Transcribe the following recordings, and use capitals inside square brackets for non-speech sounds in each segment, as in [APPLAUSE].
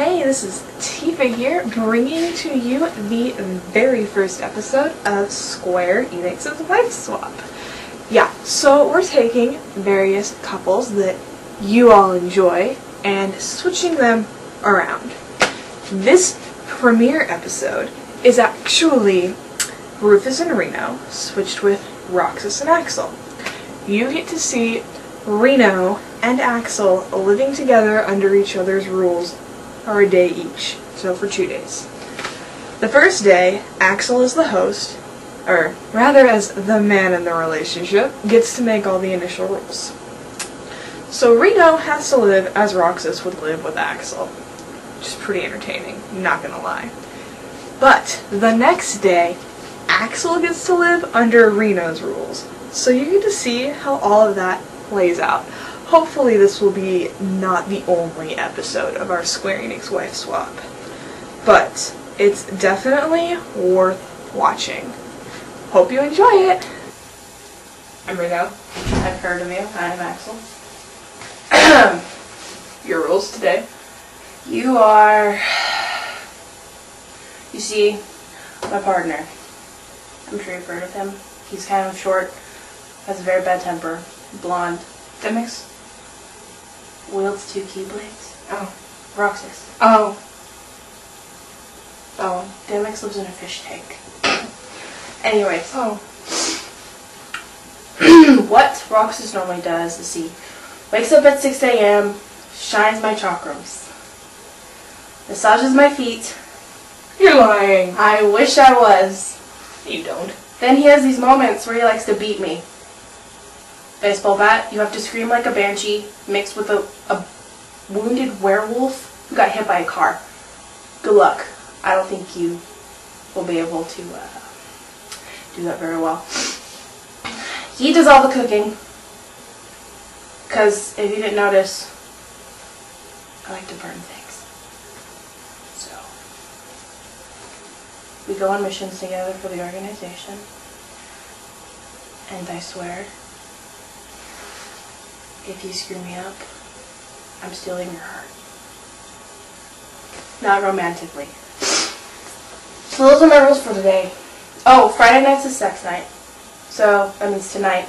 Hey, this is Tifa here, bringing to you the very first episode of Square Enix's Wife Swap. Yeah, so we're taking various couples that you all enjoy and switching them around. This premiere episode is actually Rufus and Reno switched with Roxas and Axel. You get to see Reno and Axel living together under each other's rules for a day each, so for two days. The first day, Axel is the host, or rather as the man in the relationship, gets to make all the initial rules. So Reno has to live as Roxas would live with Axel. Which is pretty entertaining, not gonna lie. But the next day, Axel gets to live under Reno's rules. So you get to see how all of that plays out. Hopefully this will be not the only episode of our Square Enix wife swap. But it's definitely worth watching. Hope you enjoy it. I'm Reno. I've heard of you. I'm Axel. [CLEARS THROAT] Your rules today. You are. [SIGHS] You see, my partner. I'm sure you've heard of him. He's kind of short, has a very bad temper, blonde, Demyx? Wields two keyblades. Oh. Roxas. Oh. Oh, Demyx lives in a fish tank. Anyways, Oh. [CLEARS THROAT] what Roxas normally does is he wakes up at 6 a.m., shines my chakrams, massages my feet. You're lying. I wish I was. You don't. Then he has these moments where he likes to beat me. Baseball bat, you have to scream like a banshee mixed with a, a wounded werewolf who got hit by a car. Good luck. I don't think you will be able to uh, do that very well. He does all the cooking. Because if you didn't notice, I like to burn things. So, we go on missions together for the organization. And I swear, if you screw me up, I'm stealing your heart. Not romantically. So those are my rules for today. Oh, Friday night's a sex night. So that means tonight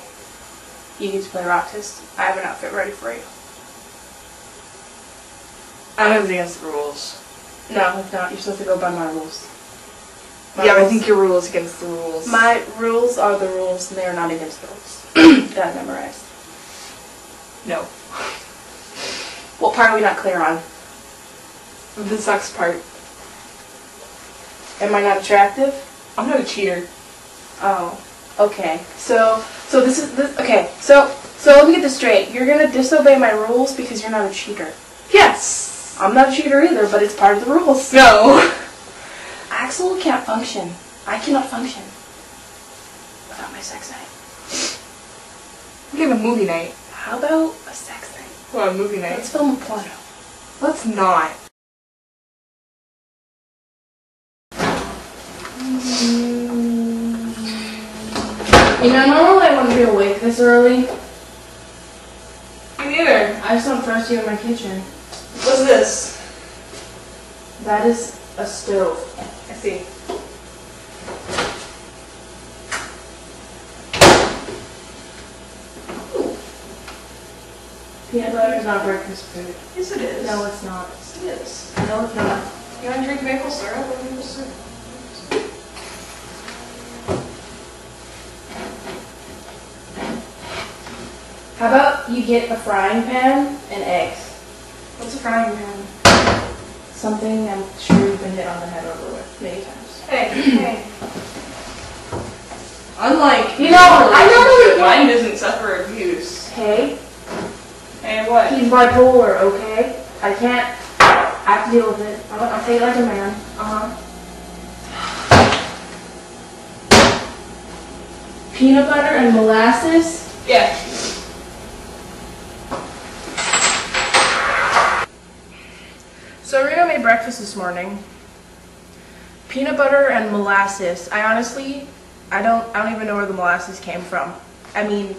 you get to play Roxas. I have an outfit ready for you. I don't think the rules. No, it's not. You're supposed to go by my rules. My yeah, I think your rule is against the rules. My rules are the rules, and they are not against the rules. [CLEARS THROAT] Got memorized. No. What part are we not clear on? The sex part. Am I not attractive? I'm not a cheater. Oh, okay. So, so this is this. Okay, so so let me get this straight. You're gonna disobey my rules because you're not a cheater. Yes. I'm not a cheater either, but it's part of the rules. No. [LAUGHS] Axel can't function. I cannot function without my sex night. We have a movie night. How about a sex night? Well, a movie night. Let's film a porno. Let's not. You know, normally I wouldn't be awake this early. Me neither. I just don't trust you in my kitchen. What's this? That is a stove. I see. Peanut butter is not breakfast food. Yes, it is. No, it's not. Yes, it is. No, it's not. You want to drink maple syrup or maple syrup? How about you get a frying pan and eggs? What's a frying pan? Something I'm sure you've been hit on the head over with many times. Hey, hey. Unlike You know, I relationship, know- mine isn't suffer abuse. Hey, Hey, what? he's bipolar, okay? I can't. I have to deal with it. I'll, I'll take it like a man. Uh huh. Peanut butter and molasses. Yeah. So Reno made breakfast this morning. Peanut butter and molasses. I honestly, I don't, I don't even know where the molasses came from. I mean,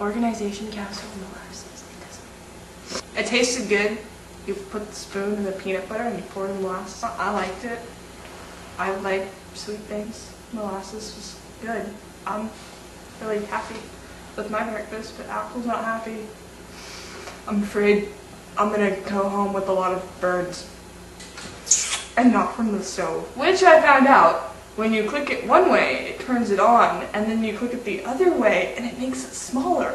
organization council molasses. It tasted good. You put the spoon in the peanut butter and you poured the molasses. I liked it. I like sweet things. Molasses was good. I'm really happy with my breakfast, but Apple's not happy. I'm afraid I'm gonna go home with a lot of burns. And not from the stove. Which I found out. When you click it one way, it turns it on, and then you click it the other way, and it makes it smaller.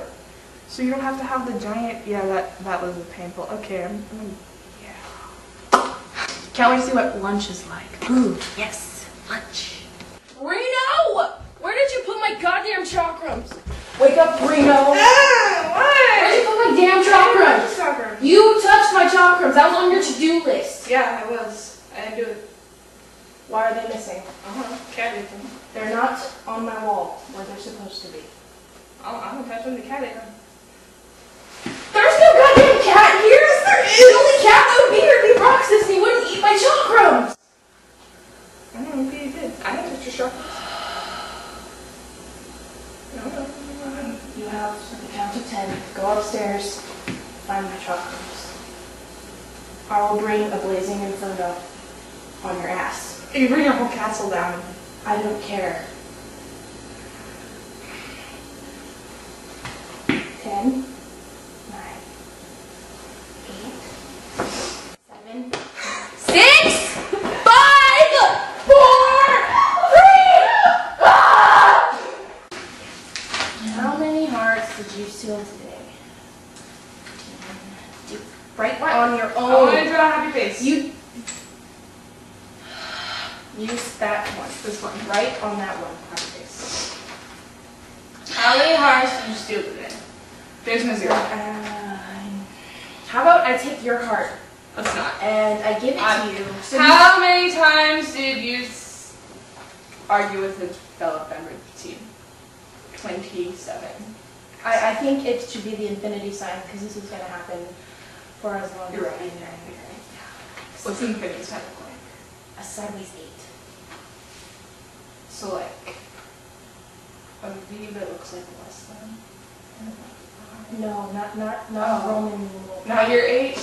So you don't have to have the giant. Yeah, that that was painful. Okay, I'm. I'm yeah. Can't wait to see what lunch is like. Ooh, yes, lunch. Reno! Where did you put my goddamn chakrams? Wake up, Reno! Ah, Where did you put my damn chakrams? You touched my chakrams. That was on your to-do list. Yeah, I was. I didn't do it. Why are they missing? Uh-huh. Cat ate them. They're not on my wall where they're supposed to be. I'm, I'm gonna touch them. The cat ate them. There's no goddamn cat here! There is! The only cat that would be here would be Roxas, he wouldn't eat my chakrams! I don't know if you did. I didn't touch your chocolates. No, no, no. You have, at the count of ten, go upstairs, find my chakrams. I will bring a blazing inferno on your ass. You bring your whole castle down. I don't care. Ten, nine, eight, seven, six, five, four, three. How many hearts did you steal today? Do- Right on your own. I want to draw a happy face. You use that one. This one. Right on that one. Happy. How many hearts did you steal today? There's no zero. Uh, how about I take your heart Let's not. and I give it I- to you? So you How many times did you s- argue with the fellow member of the team? 27. I, I think it should be the infinity sign because this is going to happen for as long You're as right. I'm there. What's the infinity sign look like? A sideways eight. So like a V that looks like less than. No, not not not Oh. Roman numeral. Not your eight.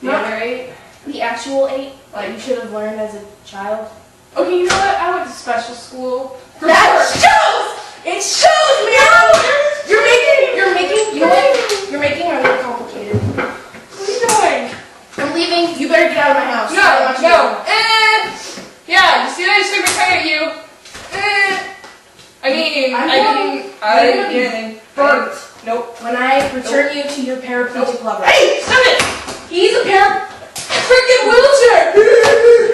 The No. other eight. The actual eight, like you should have learned as a child. Okay, you know what? I went to special school. That shows! It shows, I am getting gonna Nope. When I return nope. you to your paraplegic nope. lover. Hey, stop it! He's a paraplegic. freaking wheelchair! [LAUGHS]